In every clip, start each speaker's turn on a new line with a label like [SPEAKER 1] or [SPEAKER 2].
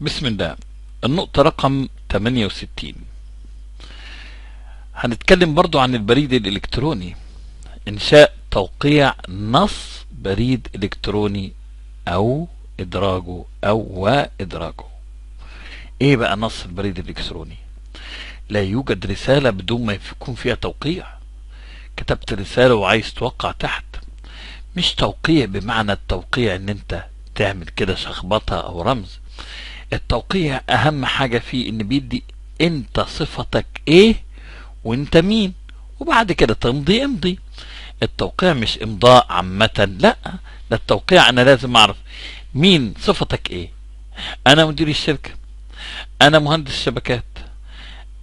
[SPEAKER 1] بسم الله. النقطة رقم 68 هنتكلم برضو عن البريد الإلكتروني. إنشاء توقيع نص بريد إلكتروني أو إدراجه أو وإدراجه. إيه بقى نص البريد الإلكتروني؟ لا يوجد رسالة بدون ما يكون فيها توقيع. كتبت رسالة وعايز توقع تحت. مش توقيع بمعنى التوقيع إن أنت تعمل كده شخبطة أو رمز. التوقيع أهم حاجة فيه إن بيدي أنت صفتك إيه وأنت مين وبعد كده تمضي امضي. التوقيع مش امضاء عامة لا ده التوقيع أنا لازم أعرف مين صفتك إيه. أنا مدير الشركة أنا مهندس شبكات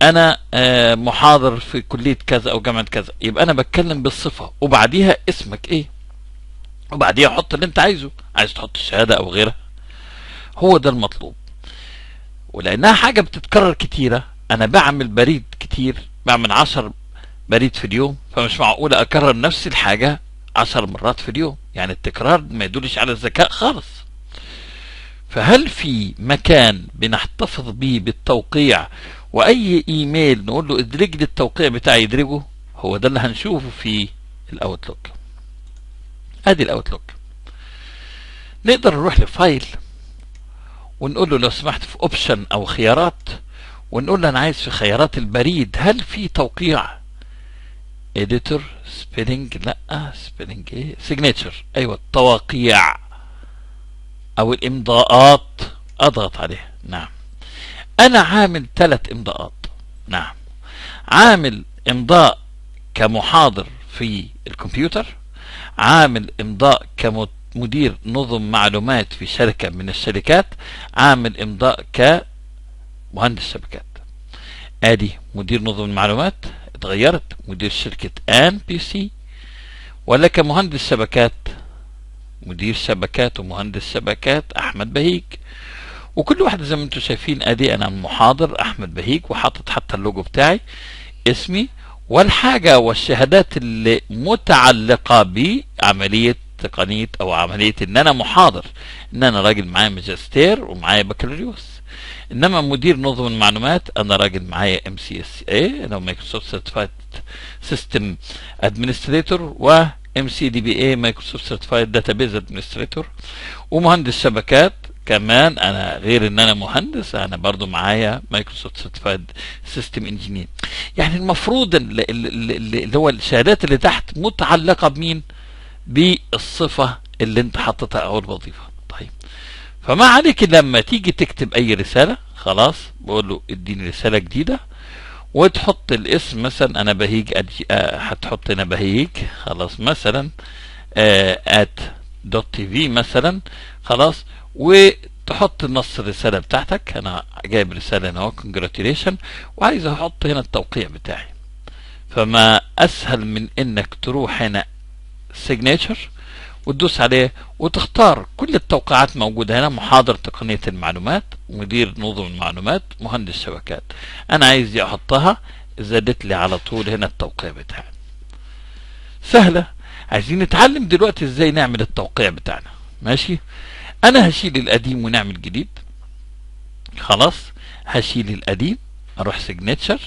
[SPEAKER 1] أنا آه، محاضر في كلية كذا أو جامعة كذا. يبقى أنا بتكلم بالصفة وبعديها اسمك إيه وبعديها حط اللي أنت عايزه. عايز تحط الشهادة أو غيرها. هو ده المطلوب. ولأنها حاجة بتتكرر كتيرة. أنا بعمل بريد كتير بعمل عشر بريد في اليوم فمش معقول أكرر نفس الحاجة عشر مرات في اليوم. يعني التكرار ما يدلش على الذكاء خالص. فهل في مكان بنحتفظ به بالتوقيع وأي إيميل نقول له ادرج لي التوقيع بتاعي يدرجه؟ هو ده اللي هنشوفه في ال Outlook أدي ال Outlook نقدر نروح ل file ونقول له لو سمحت في option أو خيارات ونقول له أنا عايز في خيارات البريد هل في توقيع؟ editor spelling لا. spelling إيه؟ signature أيوه التواقيع. أو الإمضاءات. أضغط عليها نعم. أنا عامل ثلاث إمضاءات. نعم. عامل إمضاء كمحاضر في الكمبيوتر. عامل إمضاء كمدير نظم معلومات في شركة من الشركات عامل إمضاء كمهندس شبكات. آدي مدير نظم المعلومات اتغيرت مدير شركة ان بي سي ولا كمهندس شبكات مدير شبكات ومهندس شبكات أحمد بهيج. وكل واحد زي ما أنتم شايفين آدي أنا محاضر أحمد بهيج وحاطط حتى اللوجو بتاعي اسمي والحاجة والشهادات اللي متعلقة بعملية تقنية أو عملية إن أنا محاضر إن أنا راجل معايا ماجستير ومعايا بكالوريوس. إنما مدير نظم المعلومات أنا راجل معايا MCSA أنا Microsoft Certified System Administrator و ام سي دي بي اي Microsoft Certified Database Administrator ومهندس شبكات كمان أنا غير إن أنا مهندس أنا برضو معايا Microsoft Certified System Engineer يعني المفروض اللي هو الشهادات اللي تحت متعلقة بمين؟ بالصفة اللي انت حاططها أو الوظيفه طيب. فما عليك لما تيجي تكتب أي رسالة خلاص بقول له اديني رسالة جديدة وتحط الاسم مثلا أنا بهيج آه، هتحط هنا بهيج خلاص مثلا at dot TV مثلا خلاص وتحط نص الرساله بتاعتك. أنا جايب رسالة هنا أهو congratulation وعايز أحط هنا التوقيع بتاعي. فما أسهل من إنك تروح هنا signature وتدوس عليه وتختار كل التوقيعات موجودة هنا محاضر تقنية المعلومات مدير نظم المعلومات مهندس شبكات. أنا عايز أحطها زادت لي على طول هنا التوقيع بتاعي. سهلة. عايزين نتعلم دلوقتي إزاي نعمل التوقيع بتاعنا. ماشي؟ أنا هشيل القديم ونعمل جديد. خلاص. هشيل القديم أروح signature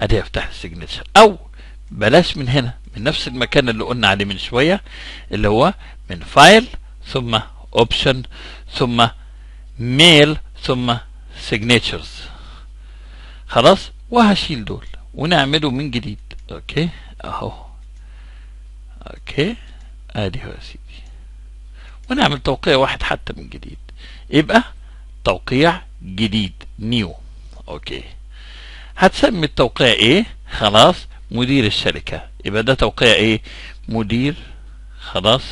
[SPEAKER 1] أدي أفتح ال signature أو بلاش من هنا. من نفس المكان اللي قلنا عليه من شوية اللي هو من file ثم option ثم mail ثم signatures خلاص؟ وهشيل دول ونعمله من جديد. okay؟ أهو. okay؟ أدي هو يا سيدي. ونعمل توقيع واحد حتى من جديد. يبقى توقيع جديد new okay. هتسمي التوقيع إيه؟ خلاص. مدير الشركة. يبقى ده توقيع إيه؟ مدير خلاص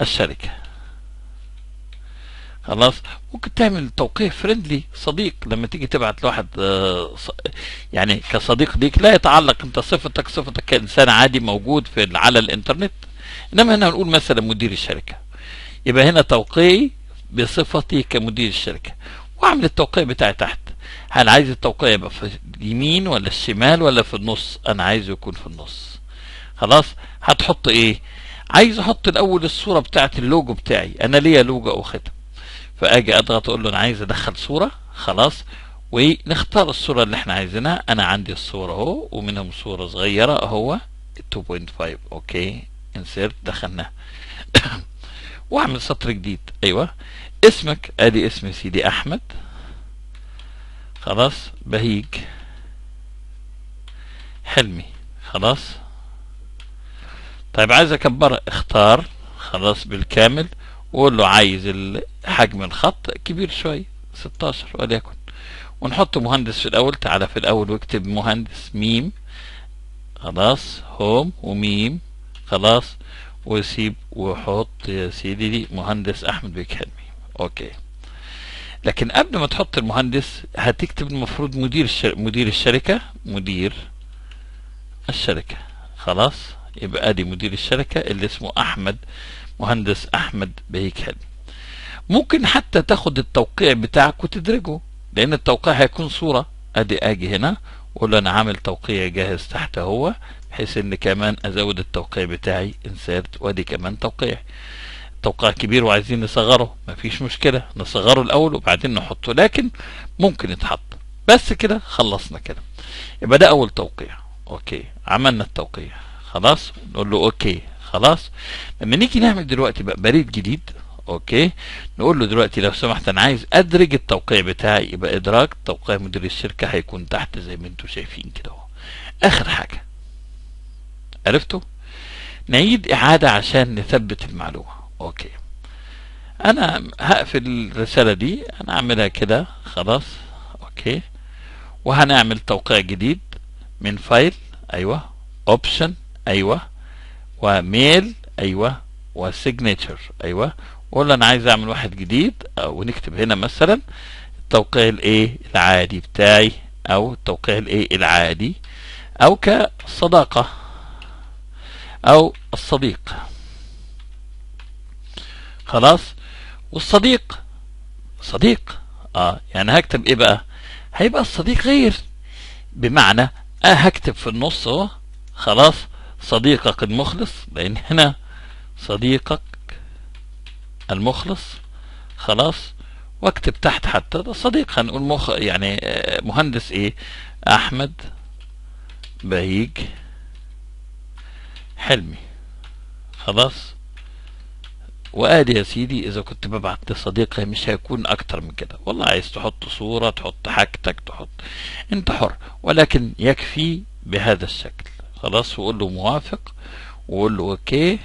[SPEAKER 1] الشركة. خلاص؟ ممكن تعمل توقيع فريندلي صديق لما تيجي تبعت لواحد آه، يعني كصديق ليك لا يتعلق أنت صفتك صفتك كإنسان عادي موجود في على الإنترنت. إنما هنا نقول مثلا مدير الشركة. يبقى هنا توقيعي بصفتي كمدير الشركة. واعمل التوقيع بتاعي تحت. هل عايز التوقيع يبقى في اليمين ولا الشمال ولا في النص؟ أنا عايزه يكون في النص. خلاص؟ هتحط إيه؟ عايز أحط الأول الصورة بتاعت اللوجو بتاعي. أنا ليا لوجو ختم. فأجي أضغط أقول له أنا عايز أدخل صورة. خلاص؟ ونختار الصورة اللي إحنا عايزينها. أنا عندي الصورة أهو ومنهم صورة صغيرة أهو. 2.5 okay. insert دخلنا وأعمل سطر جديد. أيوه. اسمك. أدي اسم سيدي أحمد. خلاص بهيج. حلمي. خلاص. طيب عايز أكبر اختار. خلاص بالكامل. وقول له عايز حجم الخط كبير شوية 16 وليكن. ونحط مهندس في الأول. تعالى في الأول واكتب مهندس ميم. خلاص هوم وميم. خلاص. وسيب وحط يا سيدي دي مهندس أحمد بيك حلمي. OK. لكن قبل ما تحط المهندس هتكتب المفروض مدير الشر... مدير الشركة؟ مدير الشركة. خلاص؟ يبقى أدي مدير الشركة اللي اسمه أحمد مهندس أحمد بهيك ممكن حتى تاخد التوقيع بتاعك وتدرجه لأن التوقيع هيكون صورة. أدي آجي هنا وأقول أنا عامل توقيع جاهز تحت هو بحيث إن كمان أزود التوقيع بتاعي انسرت وأدي كمان توقيع. توقيع كبير وعايزين نصغره مفيش مشكلة نصغره الأول وبعدين نحطه لكن ممكن يتحط. بس كده خلصنا كده. يبقى ده أول توقيع. OK. عملنا التوقيع. خلاص؟ نقول له OK. خلاص؟ لما نيجي نعمل دلوقتي بقى بريد جديد OK؟ نقول له دلوقتي لو سمحت أنا عايز أدرج التوقيع بتاعي يبقى إدراج توقيع مدير الشركة هيكون تحت زي ما أنتم شايفين كده أهو. آخر حاجة. عرفتوا؟ نعيد إعادة عشان نثبت المعلومة. OK. أنا هقفل الرسالة دي أنا أعملها كده خلاص OK. وهنعمل توقيع جديد من file أيوه. option أيوه. و mail أيوه. و signature أيوه. وقول أنا عايز أعمل واحد جديد ونكتب هنا مثلا التوقيع الايه العادي بتاعي أو التوقيع الايه العادي أو كصداقة أو الصديق. خلاص؟ والصديق. صديق. آه يعني هكتب إيه بقى؟ هيبقى الصديق غير. بمعنى آه هكتب في النص أهو. خلاص؟ صديقك المخلص. لأن هنا صديقك المخلص. خلاص؟ واكتب تحت حتى ده صديق. هنقول مخ يعني مهندس إيه؟ أحمد بهيج حلمي. خلاص؟ وآدي يا سيدي إذا كنت ببعت لصديقي مش هيكون أكتر من كده. والله عايز تحط صورة تحط حاجتك تحط. أنت حر. ولكن يكفي بهذا الشكل. خلاص وقول له موافق وقول له أوكي.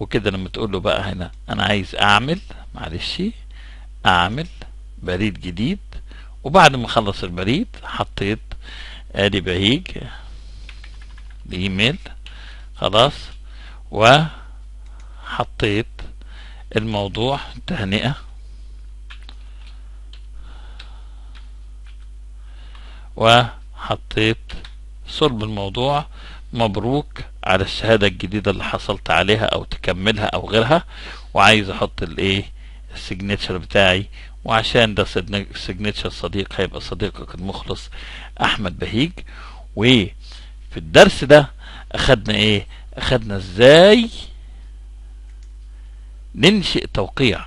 [SPEAKER 1] وكده لما تقول له بقى هنا أنا عايز أعمل معلش أعمل بريد جديد. وبعد ما أخلص البريد حطيت آدي بهيج الايميل خلاص. وحطيت الموضوع تهنئة. وحطيت صلب الموضوع مبروك على الشهادة الجديدة اللي حصلت عليها أو تكملها أو غيرها. وعايز أحط الإيه؟ ال signature بتاعي. وعشان ده signature صديق هيبقى صديقك المخلص أحمد بهيج. وفي الدرس ده أخدنا إيه؟ أخدنا إزاي ننشئ توقيع.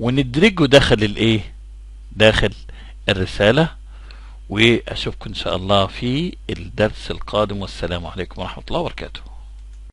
[SPEAKER 1] وندرجه داخل الايه؟ داخل الرسالة. وأشوفكم إن شاء الله في الدرس القادم. والسلام عليكم ورحمة الله وبركاته.